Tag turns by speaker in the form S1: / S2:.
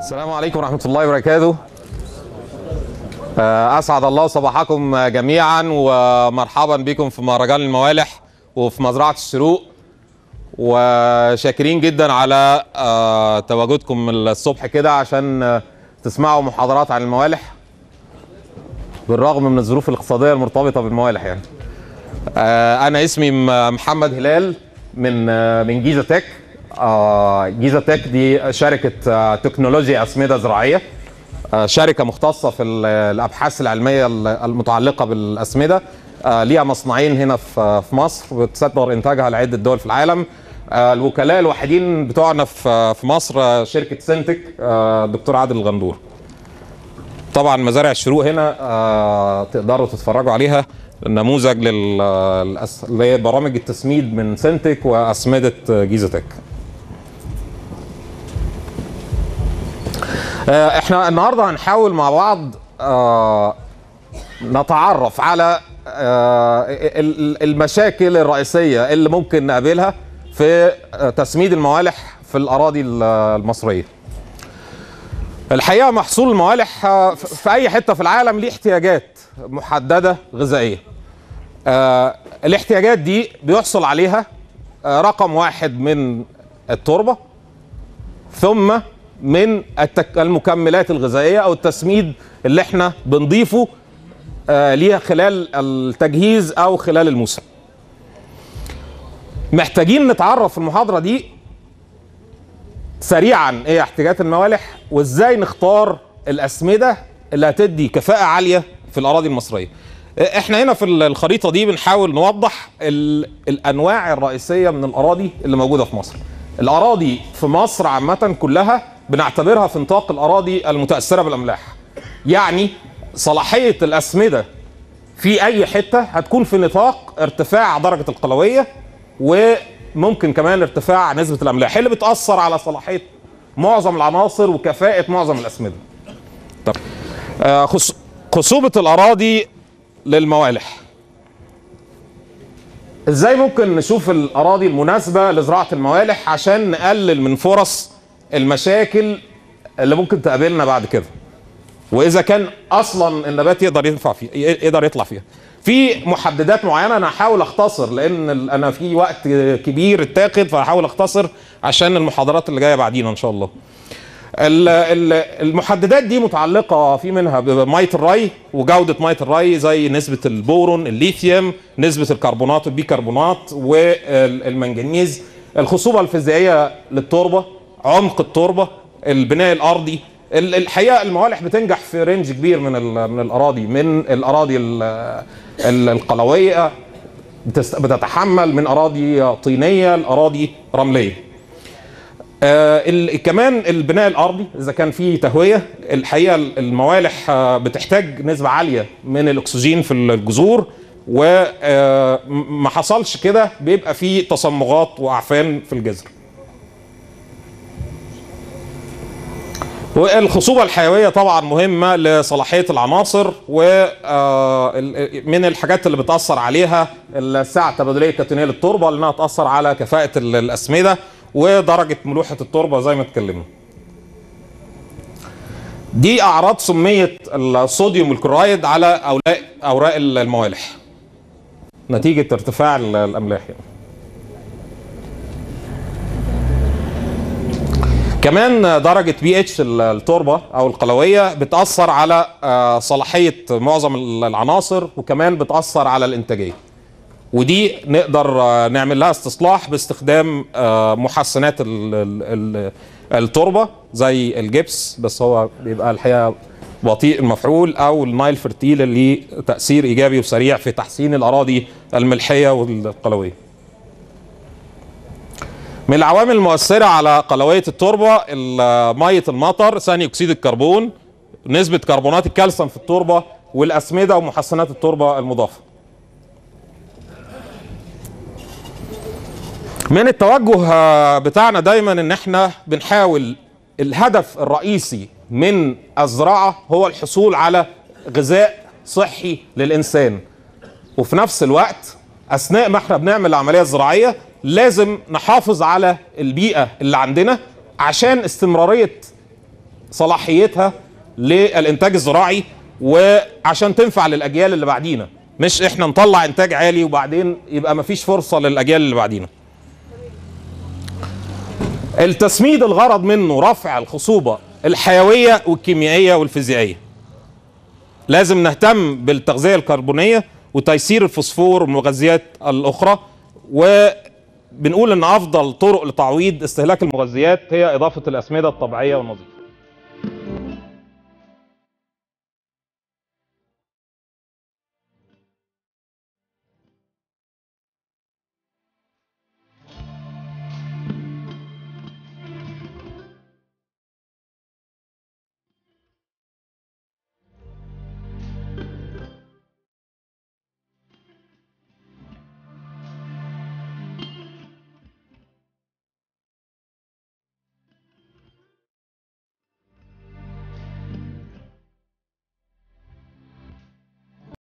S1: السلام عليكم ورحمة الله وبركاته. آه، أسعد الله صباحكم جميعا ومرحبا بكم في مهرجان الموالح وفي مزرعة الشروق. وشاكرين جدا على آه، تواجدكم الصبح كده عشان تسمعوا محاضرات عن الموالح بالرغم من الظروف الاقتصادية المرتبطة بالموالح يعني. آه، أنا اسمي محمد هلال من من جيزة تك. آه، جيزة تك دي شركة آه، تكنولوجيا أسمدة زراعية. آه، شركة مختصة في ال- الأبحاث العلمية ال- المتعلقة بالأسمدة. آه، ليها مصنعين هنا في مصر بتصدر إنتاجها لعدة دول في العالم. الوكلاء الوحيدين بتوعنا في مصر شركة سنتك الدكتور عادل الغندور. طبعا مزارع الشروق هنا تقدروا تتفرجوا عليها. نموذج لل الأس- لبرامج التسميد من سنتك وأسمدة جيزه تك. آه، إحنا النهارده هنحاول مع بعض آه، نتعرف على آه، ال- ال- المشاكل الرئيسية اللي ممكن نقابلها في آه، تسميد الموالح في الأراضي ال- المصرية. الحقيقة محصول الموالح آه، في أي حتة في العالم ليه احتياجات محددة غذائية. آه، الاحتياجات دي بيحصل عليها آه، رقم واحد من التربة ثم من. المكملات الغذائية أو التسميد اللي إحنا بنضيفه آه، ليها خلال التجهيز أو خلال الموسم. محتاجين نتعرف في المحاضرة دي سريعا إيه احتياجات الموالح وإزاي نختار الأسمدة اللي هتدي كفاءة عالية في الأراضي المصرية إحنا هنا في الخريطة دي بنحاول نوضح ال- الأنواع الرئيسية من الأراضي اللي موجودة في مصر الأراضي في مصر عامة كلها بنعتبرها في نطاق الأراضي المتأثرة بالأملاح يعني صلاحية الأسمدة في أي حتة هتكون في نطاق ارتفاع درجة القلوية وممكن كمان ارتفاع نسبة الأملاح اللي بتأثر على صلاحية معظم العناصر وكفاءة معظم الأسمدة. طب آه، خص- خصوبة الأراضي للموالح. إزاي ممكن نشوف الأراضي المناسبة لزراعة الموالح عشان نقلل من فرص المشاكل اللي ممكن تقابلنا بعد كده. وإذا كان أصلا النبات يقدر ينفع فيه يقدر يطلع فيها في محددات معينة أنا هحاول أختصر لأن أنا في وقت كبير اتاخد فهحاول أختصر عشان المحاضرات اللي جاية بعدينا إن شاء الله ال- ال- المحددات دي متعلقة في منها بمية الري وجودة مية الري زي نسبة البورون الليثيوم نسبة الكربونات والبيكربونات والمنجنيز الخصوبة الفيزيائية للتربة عمق التربة البناء الأرضي ال- الحقيقة الموالح بتنجح في range كبير من من الأراضي من الأراضي ال- ال- القلوية بتتحمل من أراضي طينية لأراضي رملية. آه كمان البناء الأرضي إذا كان فيه تهوية الحقيقة الموالح آه بتحتاج نسبة عالية من الأكسجين في الجذور وما حصلش كده بيبقى فيه تصمغات وأعفان في الجذر. والخصوبة الحيوية طبعا مهمة لصلاحية العناصر ومن الحاجات اللي بتأثر عليها السعة التبادلية الكاتيونية للتربة لأنها تأثر على كفاءة ال- الأسمدة ودرجة ملوحة التربة زي ما اتكلمنا دي أعراض سمية الصوديوم الكلورايد على أوراق الموالح نتيجة ارتفاع ال- الأملاح يعني. كمان درجة بي اتش التربة أو القلوية بتأثر على آه، صلاحية معظم العناصر وكمان بتأثر على الإنتاجية. ودي نقدر آه، نعمل لها استصلاح باستخدام آه، محسنات ال- ال- ال- التربة زي الجبس بس هو بيبقى الحقيقة بطيء المفعول أو النايل فرتيل اللي تأثير إيجابي وسريع في تحسين الأراضي الملحية والقلوية. من العوامل المؤثرة على قلوية التربة ال- مية المطر ثاني أكسيد الكربون نسبة كربونات الكالسيوم في التربة والأسمدة ومحسنات التربة المضافة. من التوجه آه، بتاعنا دايما إن إحنا بنحاول الهدف الرئيسي من الزراعة هو الحصول على غذاء صحي للإنسان. وفي نفس الوقت أثناء ما إحنا بنعمل العملية الزراعية لازم نحافظ على البيئة اللي عندنا عشان استمرارية صلاحيتها للإنتاج الزراعي وعشان تنفع للأجيال اللي بعدينا. مش إحنا نطلع إنتاج عالي وبعدين يبقى مفيش فرصة للأجيال اللي بعدينا. التسميد الغرض منه رفع الخصوبة الحيوية والكيميائية والفيزيائية. لازم نهتم بالتغذية الكربونية وتيسير الفوسفور والمغذيات الأخرى وبنقول إن أفضل طرق لتعويض استهلاك المغذيات هي إضافة الأسمدة الطبيعية والنظيفة.